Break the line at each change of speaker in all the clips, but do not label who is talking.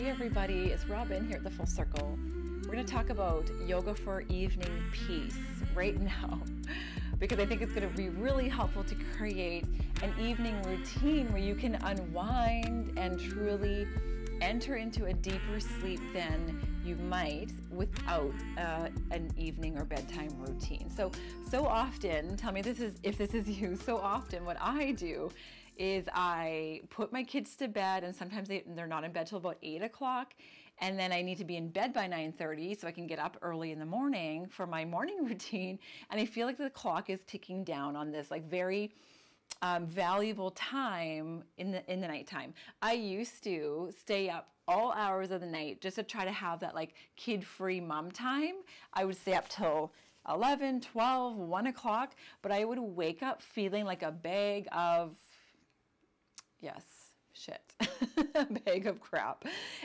Hey everybody, it's Robyn here at the Full Circle. We're going to talk about yoga for evening peace right now because I think it's going to be really helpful to create an evening routine where you can unwind and truly enter into a deeper sleep than you might without uh, an evening or bedtime routine. So, so often, tell me this is if this is you. So often, what I do is I put my kids to bed, and sometimes they, they're not in bed till about eight o'clock, and then I need to be in bed by 9:30 so I can get up early in the morning for my morning routine. And I feel like the clock is ticking down on this like very um, valuable time in the in the nighttime. I used to stay up all hours of the night just to try to have that like kid-free mom time. I would stay up till 11, 12, 1 o'clock, but I would wake up feeling like a bag of yes shit, a bag of crap.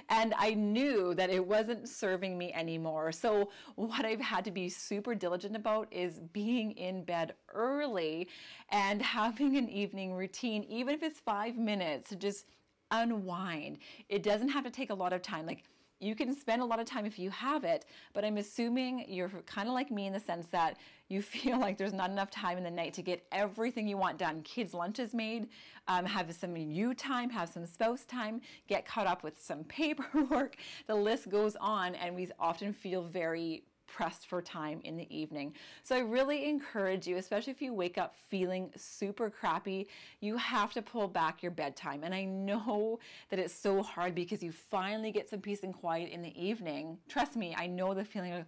And I knew that it wasn't serving me anymore. So, what I've had to be super diligent about is being in bed early and having an evening routine, even if it's five minutes, to just unwind. It doesn't have to take a lot of time. Like, you can spend a lot of time if you have it, but I'm assuming you're kind of like me in the sense that you feel like there's not enough time in the night to get everything you want done. Kids' lunches made, um, have some you time, have some spouse time, get caught up with some paperwork. The list goes on, and we often feel very pressed for time in the evening. So I really encourage you, especially if you wake up feeling super crappy, you have to pull back your bedtime. And I know that it's so hard because you finally get some peace and quiet in the evening. Trust me, I know the feeling of,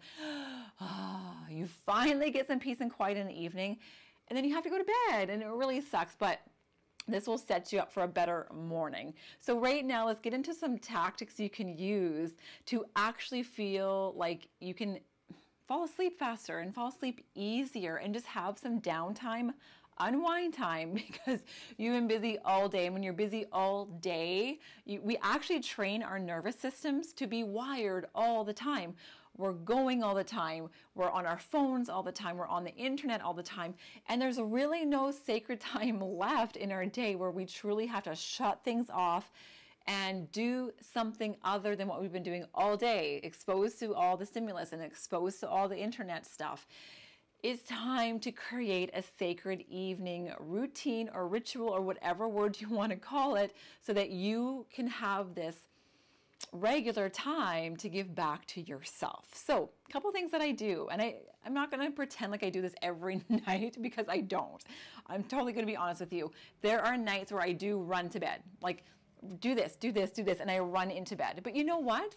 oh, you finally get some peace and quiet in the evening, and then you have to go to bed, and it really sucks. But this will set you up for a better morning. So right now, let's get into some tactics you can use to actually feel like you can fall asleep faster and fall asleep easier and just have some downtime unwind time because you've been busy all day. And when you're busy all day, you, we actually train our nervous systems to be wired all the time. We're going all the time. We're on our phones all the time. We're on the internet all the time. And there's really no sacred time left in our day where we truly have to shut things off and do something other than what we've been doing all day, exposed to all the stimulus and exposed to all the internet stuff. It's time to create a sacred evening routine or ritual or whatever word you want to call it so that you can have this regular time to give back to yourself. So, a couple things that I do, and I, I'm not going to pretend like I do this every night because I don't. I'm totally going to be honest with you. There are nights where I do run to bed. Like do this, do this, do this, and I run into bed. But you know what?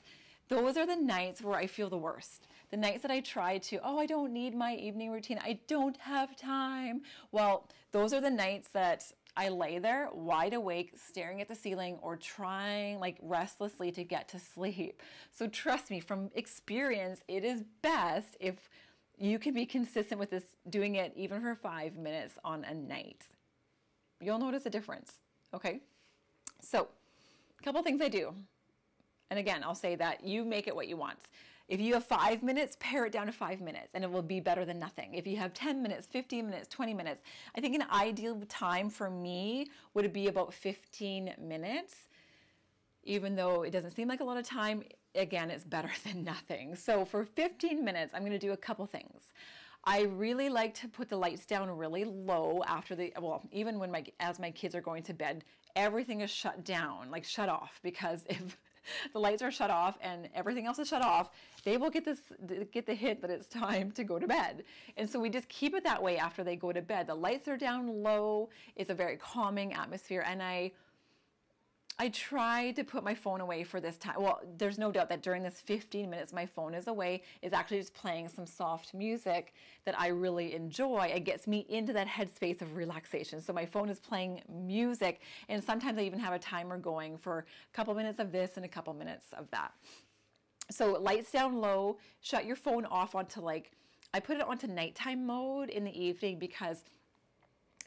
Those are the nights where I feel the worst. The nights that I try to, oh, I don't need my evening routine. I don't have time. Well, those are the nights that I lay there wide awake, staring at the ceiling or trying like restlessly to get to sleep. So trust me, from experience, it is best if you can be consistent with this, doing it even for five minutes on a night. You'll notice a difference, okay? So, a couple things I do. And again, I'll say that you make it what you want. If you have five minutes, pare it down to five minutes and it will be better than nothing. If you have 10 minutes, 15 minutes, 20 minutes, I think an ideal time for me would be about 15 minutes. Even though it doesn't seem like a lot of time, again, it's better than nothing. So for 15 minutes, I'm going to do a couple things. I really like to put the lights down really low after the well, even when my as my kids are going to bed, everything is shut down, like shut off because if the lights are shut off and everything else is shut off, they will get this get the hint that it's time to go to bed. And so we just keep it that way after they go to bed. The lights are down low. It's a very calming atmosphere and I I try to put my phone away for this time. Well, there's no doubt that during this 15 minutes, my phone is away, is actually just playing some soft music that I really enjoy. It gets me into that headspace of relaxation. So my phone is playing music, and sometimes I even have a timer going for a couple minutes of this and a couple minutes of that. So lights down low, shut your phone off onto like, I put it onto nighttime mode in the evening because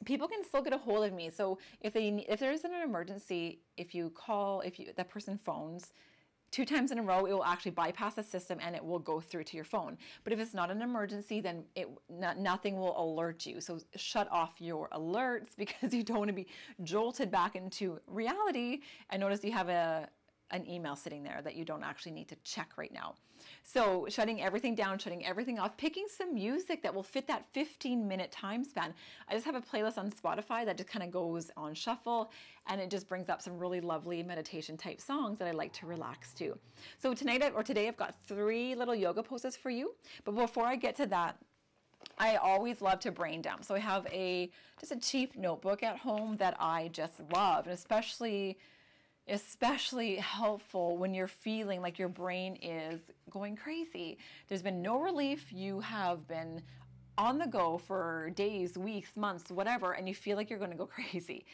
people can still get a hold of me. So if they if there isn't an emergency, if you call, if you that person phones two times in a row, it will actually bypass the system and it will go through to your phone. But if it's not an emergency, then it not, nothing will alert you. So shut off your alerts because you don't want to be jolted back into reality and notice you have a an email sitting there that you don't actually need to check right now. So, shutting everything down, shutting everything off, picking some music that will fit that 15 minute time span. I just have a playlist on Spotify that just kind of goes on shuffle and it just brings up some really lovely meditation type songs that I like to relax to. So, tonight or today, I've got three little yoga poses for you. But before I get to that, I always love to brain dump. So I have a just a cheap notebook at home that I just love, and especially especially helpful when you're feeling like your brain is going crazy. There's been no relief. You have been on the go for days, weeks, months, whatever, and you feel like you're going to go crazy.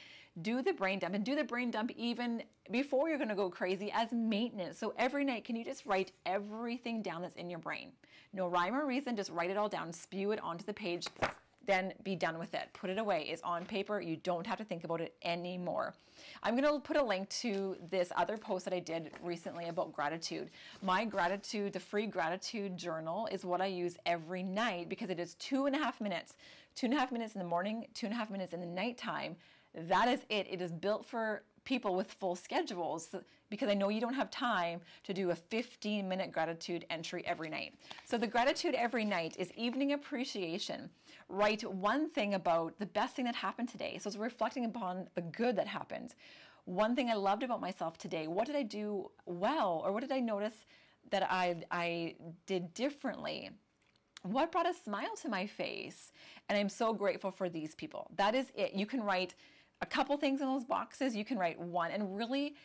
Do the brain dump and do the brain dump even before you're going to go crazy as maintenance. So every night, can you just write everything down that's in your brain? No rhyme or reason, just write it all down, spew it onto the page, then be done with it. Put it away. It's on paper. You don't have to think about it anymore. I'm going to put a link to this other post that I did recently about gratitude. My gratitude, the free gratitude journal, is what I use every night because it is two and a half minutes. Two and a half minutes in the morning, two and a half minutes in the nighttime. That is it. It is built for people with full schedules because I know you don't have time to do a 15 minute gratitude entry every night. So, the gratitude every night is evening appreciation. Write one thing about the best thing that happened today. So, it's reflecting upon the good that happened. One thing I loved about myself today. What did I do well, or what did I notice that I, I did differently? What brought a smile to my face? And I'm so grateful for these people. That is it. You can write a couple things in those boxes. You can write one and really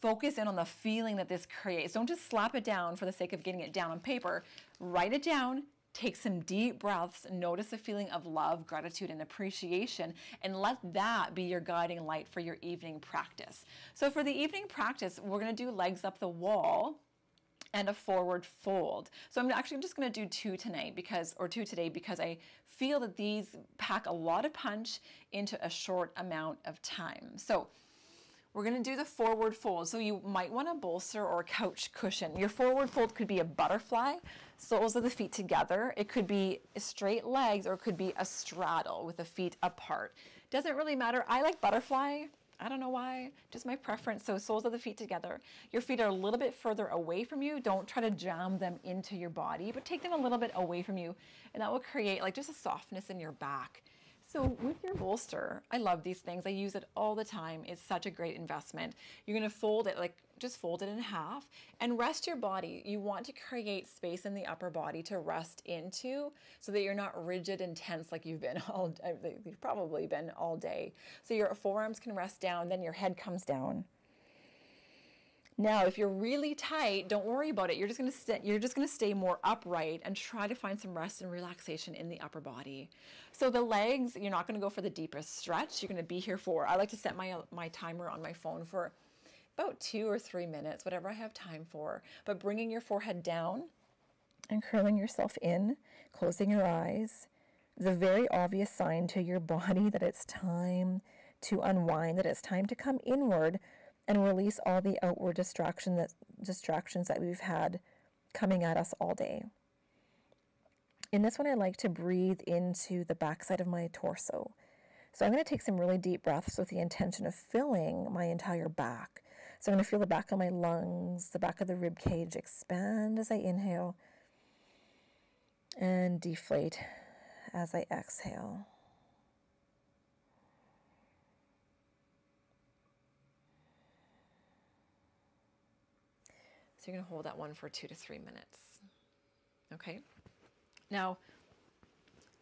focus in on the feeling that this creates. Don't just slap it down for the sake of getting it down on paper. Write it down, take some deep breaths, notice a feeling of love, gratitude, and appreciation, and let that be your guiding light for your evening practice. So, for the evening practice, we're gonna do legs up the wall and a forward fold. So I'm actually just going to do two tonight because, or two today because I feel that these pack a lot of punch into a short amount of time. So we're going to do the forward fold. So you might want a bolster or a couch cushion. Your forward fold could be a butterfly, soles of the feet together. It could be straight legs or it could be a straddle with the feet apart. Doesn't really matter. I like butterfly I don't know why, just my preference. So soles of the feet together. Your feet are a little bit further away from you. Don't try to jam them into your body, but take them a little bit away from you. And that will create like just a softness in your back. So with your bolster, I love these things. I use it all the time. It's such a great investment. You're gonna fold it, like just fold it in half and rest your body. You want to create space in the upper body to rest into so that you're not rigid and tense like you've been all, you've probably been all day. So your forearms can rest down, then your head comes down. Now, if you're really tight, don't worry about it. You're just going to st- you're just to stay more upright and try to find some rest and relaxation in the upper body. So the legs, you're not going to go for the deepest stretch. You're going to be here for. I like to set my my timer on my phone for about 2 or 3 minutes, whatever I have time for. But bringing your forehead down and curling yourself in, closing your eyes is a very obvious sign to your body that it's time to unwind, that it's time to come inward and release all the outward distraction that, distractions that we've had coming at us all day. In this one, I like to breathe into the backside of my torso. So I'm going to take some really deep breaths with the intention of filling my entire back. So I'm going to feel the back of my lungs, the back of the rib cage expand as I inhale and deflate as I exhale. So you're going to hold that one for two to three minutes. Okay. Now,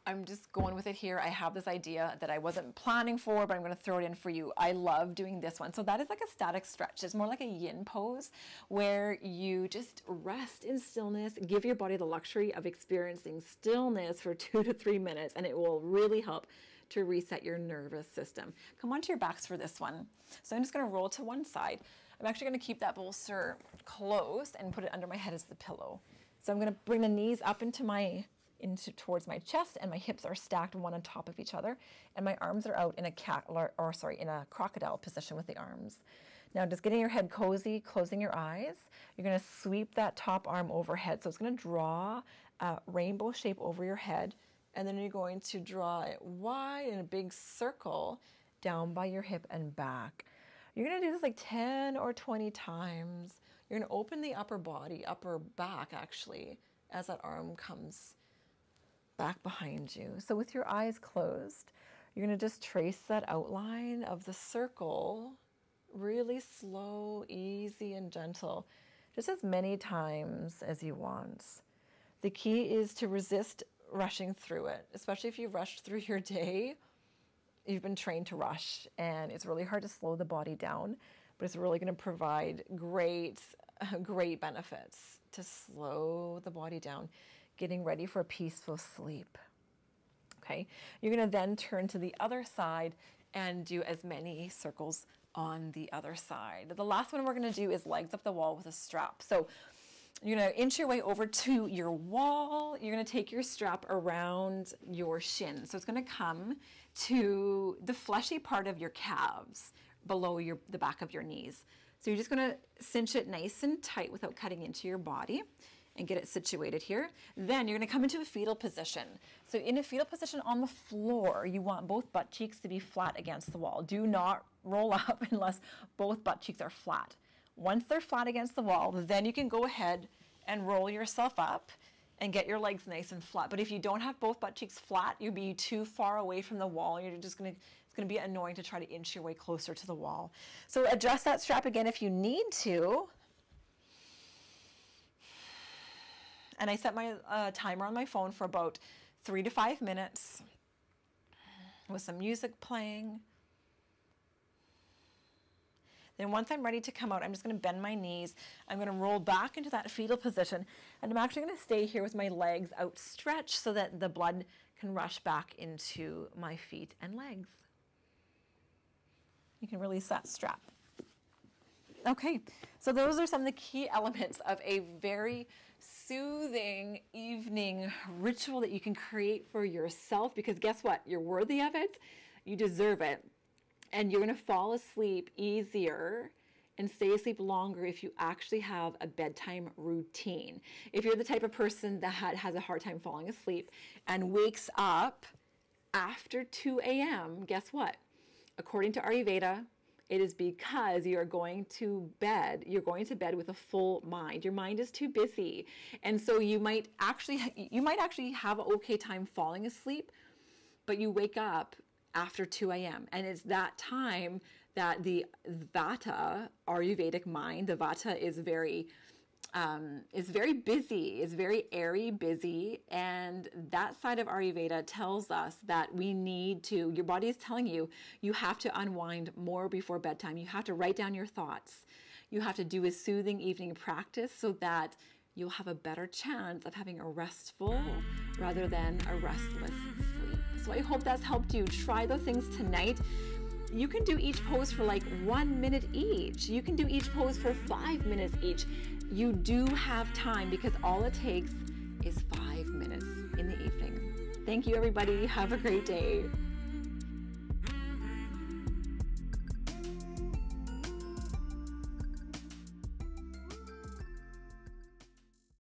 I'm just going with it here. I have this idea that I wasn't planning for, but I'm going to throw it in for you. I love doing this one. So that is like a static stretch. It's more like a yin pose where you just rest in stillness, give your body the luxury of experiencing stillness for two to three minutes, and it will really help to reset your nervous system. Come onto your backs for this one. So I'm just going to roll to one side. I'm actually going to keep that bolster close and put it under my head as the pillow. So I'm going to bring the knees up into my into towards my chest and my hips are stacked one on top of each other and my arms are out in a cat or sorry in a crocodile position with the arms. Now just getting your head cozy, closing your eyes, you're going to sweep that top arm overhead. So it's going to draw a rainbow shape over your head and then you're going to draw it wide in a big circle down by your hip and back. You're to do this like 10 or 20 times. You're to open the upper body, upper back actually, as that arm comes back behind you. So with your eyes closed, you're to just trace that outline of the circle really slow, easy, and gentle, just as many times as you want. The key is to resist rushing through it, especially if you've rushed through your day. You've been trained to rush, and it's really hard to slow the body down, but it's really going to provide great, great benefits to slow the body down, getting ready for a peaceful sleep. Okay, you're going to then turn to the other side and do as many circles on the other side. The last one we're going to do is legs up the wall with a strap. So you're to inch your way over to your wall. You're going to take your strap around your shin. So it's going to come to the fleshy part of your calves below your, the back of your knees. So you're just going to cinch it nice and tight without cutting into your body and get it situated here. Then you're going to come into a fetal position. So in a fetal position on the floor, you want both butt cheeks to be flat against the wall. Do not roll up unless both butt cheeks are flat. Once they're flat against the wall, then you can go ahead and roll yourself up and get your legs nice and flat. But if you don't have both butt cheeks flat, you'll be too far away from the wall. You're just gonna, it's gonna be annoying to try to inch your way closer to the wall. So adjust that strap again if you need to. And I set my uh, timer on my phone for about three to five minutes with some music playing. Then once I'm ready to come out, I'm just going to bend my knees. I'm going to roll back into that fetal position. And I'm actually going to stay here with my legs outstretched so that the blood can rush back into my feet and legs. You can release that strap. Okay, so those are some of the key elements of a very soothing evening ritual that you can create for yourself because guess what? You're worthy of it, you deserve it, and you're going to fall asleep easier and stay asleep longer if you actually have a bedtime routine. If you're the type of person that has a hard time falling asleep and wakes up after 2 a.m., guess what? According to Ayurveda, it is because you are going to bed, you're going to bed with a full mind. Your mind is too busy. And so you might actually you might actually have an okay time falling asleep, but you wake up after 2 a.m. And it's that time that the Vata, Ayurvedic mind, the Vata is very um, is very busy, is very airy, busy, and that side of Ayurveda tells us that we need to, your body is telling you, you have to unwind more before bedtime. You have to write down your thoughts. You have to do a soothing evening practice so that you'll have a better chance of having a restful rather than a restless. So I hope that's helped you. Try those things tonight you can do each pose for like one minute each. You can do each pose for five minutes each you do have time because all it takes is five minutes in the evening. Thank you, everybody. Have a great day.